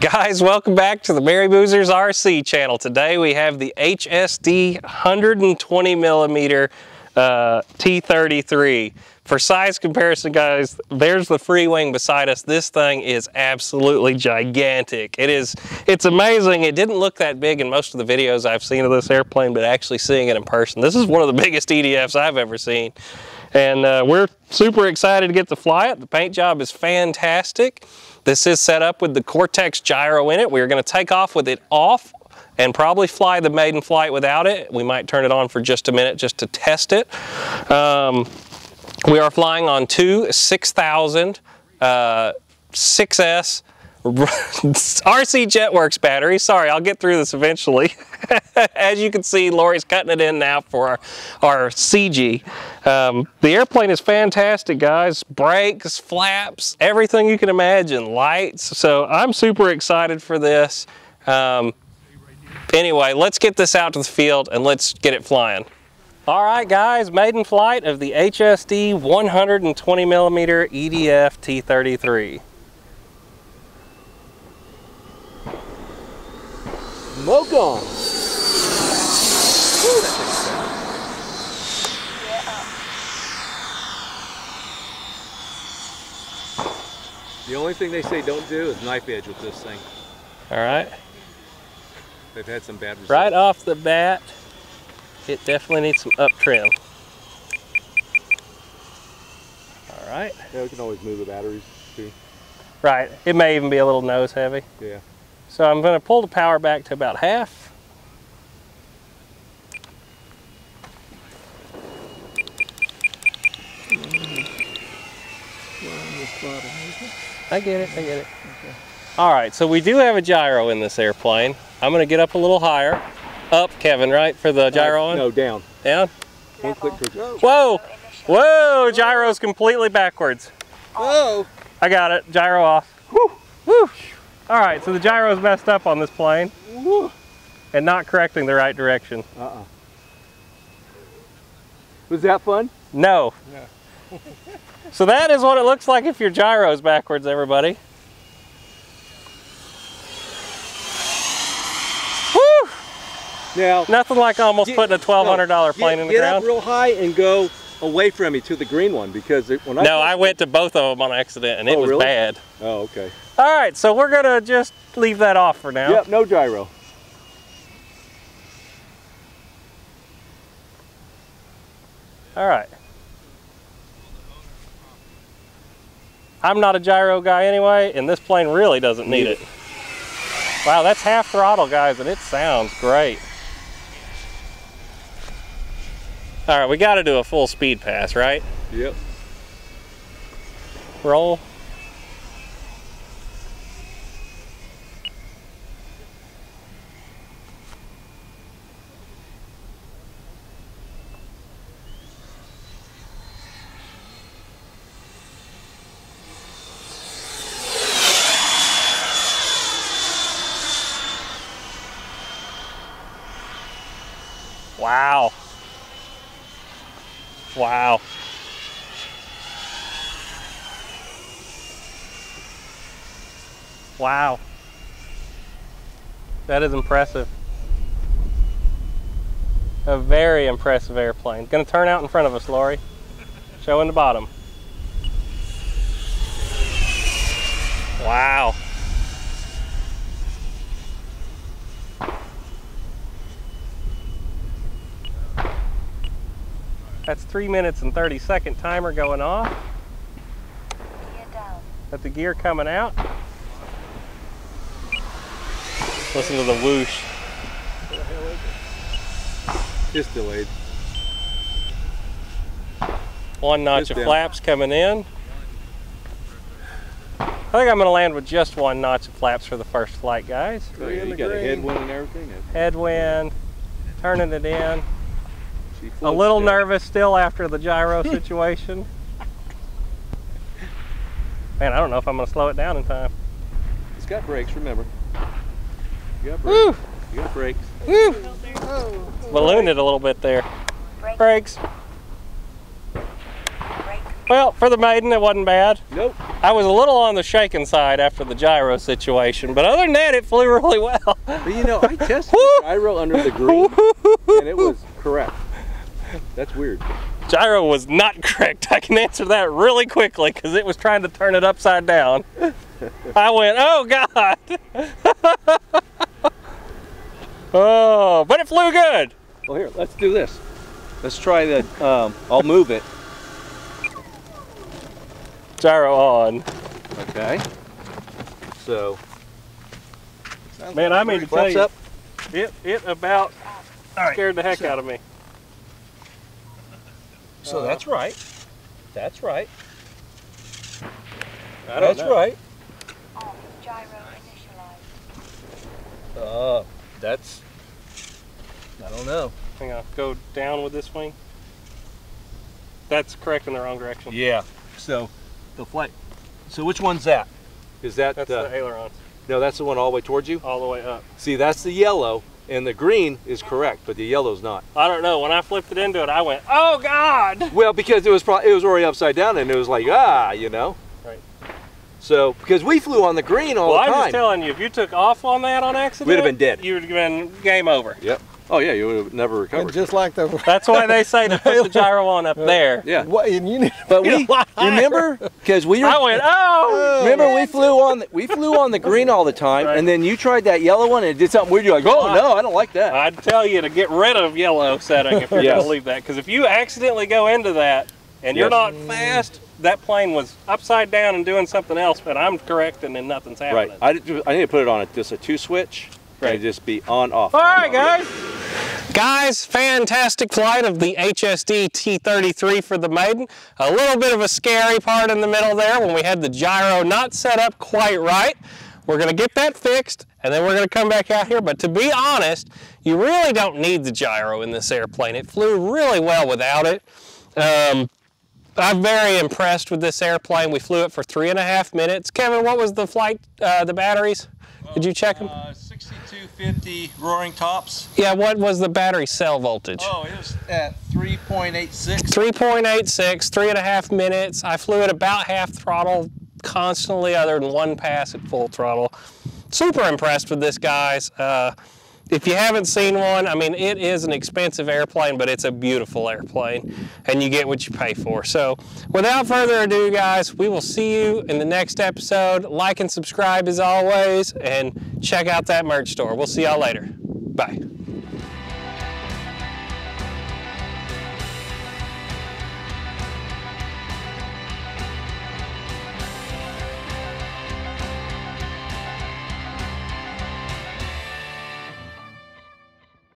Guys, welcome back to the Merry Boozers RC channel. Today we have the HSD 120 millimeter uh, T33. For size comparison, guys, there's the Freewing beside us. This thing is absolutely gigantic. It is, it's amazing. It didn't look that big in most of the videos I've seen of this airplane, but actually seeing it in person, this is one of the biggest EDFs I've ever seen. And uh, we're super excited to get to fly it. The paint job is fantastic. This is set up with the Cortex gyro in it. We're gonna take off with it off and probably fly the maiden flight without it. We might turn it on for just a minute just to test it. Um, we are flying on two 6000 uh, 6S RC Jetworks battery. Sorry, I'll get through this eventually. As you can see, Lori's cutting it in now for our, our CG. Um, the airplane is fantastic, guys. Brakes, flaps, everything you can imagine, lights. So I'm super excited for this. Um, anyway, let's get this out to the field and let's get it flying. All right, guys, maiden flight of the HSD 120 millimeter EDF T33. The only thing they say don't do is knife edge with this thing. All right. They've had some bad results. Right off the bat, it definitely needs some up trim. All right. Yeah, we can always move the batteries too. Right. It may even be a little nose heavy. Yeah. So I'm going to pull the power back to about half. I get it, I get it. Okay. All right, so we do have a gyro in this airplane. I'm going to get up a little higher. Up, Kevin, right, for the gyro uh, on? No, down. Down? One click towards Whoa! Whoa! Gyro's completely backwards. Whoa! I got it. Gyro off. Woo! Woo! All right, so the gyro's messed up on this plane Woo. and not correcting the right direction. Uh-uh. Was that fun? No. Yeah. So that is what it looks like if your gyro's backwards, everybody. Woo! Now, Nothing like almost get- putting a $1,200 no, plane get, in the get ground. up real high and go away from me to the green one because it, when I no, I went to both of them on accident and it Oh, was really? bad. Oh, okay. All right, so we're gonna just leave that off for now. Yep, no gyro. All right. I'm not a gyro guy anyway, and this plane really doesn't need it. Wow, that's half throttle, guys, and it sounds great. All right, we got to do a full speed pass, right? Yep. Roll. Wow. Wow. Wow. That is impressive. A very impressive airplane. Gonna turn out in front of us, Lori. Showing the bottom. Wow. That's three minutes and 30 second timer going off. Got the gear coming out. Listen to the whoosh. Just delayed. One notch Just of down. flaps coming in. I think I'm gonna land with just one notch of flaps for the first flight, guys. Yeah, you got a headwind and everything. Headwind, turning it in. She A little down. nervous still after the gyro situation. Man, I don't know if I'm gonna slow it down in time. It's got brakes, remember. You got brakes. Woo! brakes. You got brakes. Woo! Ballooned it a little bit there. Brakes. Brake Well, for the maiden, it wasn't bad. Nope. I was a little on the shaking side after the gyro situation, but other than that, it flew really well. But you know, I tested the gyro under the green, and it was correct. That's weird. gyro was not correct. I can answer that really quickly because it was trying to turn it upside down. I went, oh God. oh, but it flew good. Well, here, let's do this. Let's try the. Um, I'll move it. Gyro on. Okay. So. Man, I mean to tell you, up. it, it about right, scared the heck so- out of me. So that's right. That's right. I don't That's know. right. On gyro initialized. Uh, that's. I don't know. Hang on, go down with this wing. That's correct in the wrong direction. Yeah. So, the flight. So which one's that? Is that That's uh, the aileron? no? That's the one all the way towards you. all the way up. See, that's the yellow, and the green is correct, but the yellow's not. I don't know. When I flipped it into it, I went, "Oh God!" Well, because it was probably it was already upside down, and it was like ah, you know. Right. So because we flew on the green all Well, the time. Well, I'm just telling you, if you took off on that on accident, We'd have been dead. You would have been game over. Yep. Oh yeah, you would have never And just like the That's why they say to put the gyro on up uh, there. yeah. what, and you need But we remember because we I went, "Oh!" oh remember we flew on the, we flew on the green all the time, Right. and then you tried that yellow one and it did something weird. You're like, oh no, I don't like that. I'd tell you to get rid of yellow setting if you're Yes. going to leave that. Because if you accidentally go into that and you're not fast, that plane was upside down and doing something else, but I'm correct and then nothing's happening. Right. I, I need to put it on a, just a two switch. Right. And just be on off. All on, right, off. Guys. Fantastic flight of the HSD T33 for the maiden. A little bit of a scary part in the middle there when we had the gyro not set up quite right. We're gonna get that fixed and then we're gonna come back out here. But to be honest, you really don't need the gyro in this airplane. It flew really well without it. Um, I'm very impressed with this airplane. We flew it for three and a half minutes. Kevin, what was the flight, uh, the batteries? Did you check them? Uh, 6250 roaring tops. Yeah, what was the battery cell voltage? Oh, it was at 3.86. 3.86, three and a half minutes. I flew at about half throttle constantly, other than one pass at full throttle. Super impressed with this, guys. Uh, if you haven't seen one, I mean, it is an expensive airplane, but it's a beautiful airplane, and you get what you pay for. So, without further ado, guys, we will see you in the next episode. Like and subscribe as always, and check out that merch store. We'll see y'all later. Bye.